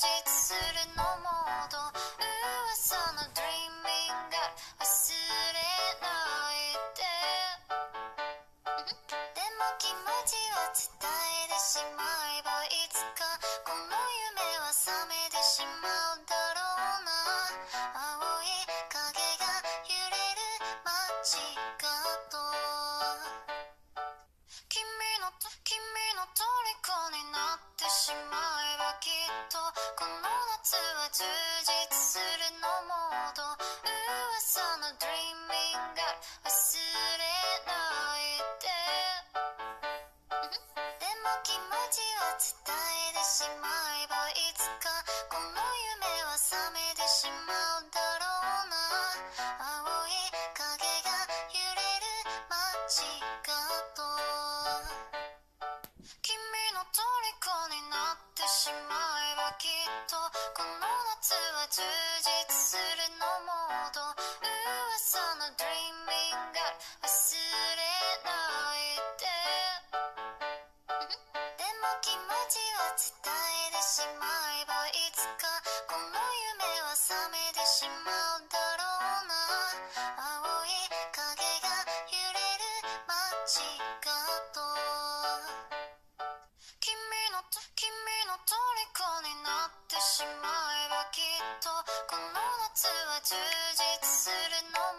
充実するのもっと噂の dreaming girl 忘れないで。でも気持ちを伝えてしまえばいつかこの夢は覚めてしまうだ。実するのもっと噂の dreaming girl 忘れないで。でも気持ちは伝えてしまえばいつかこの夢は覚めてしまうだろうな。青い影が揺れる街角君の虜になってしまえばきっとこの充実するのもっと噂の dreaming girl 忘れないで。でも気持ちは伝えてしまえばいつかこの夢は覚めてしまうだろうな。青い影が揺れる街角。君の君の虜になってしまえばきっとこの夏は充実するの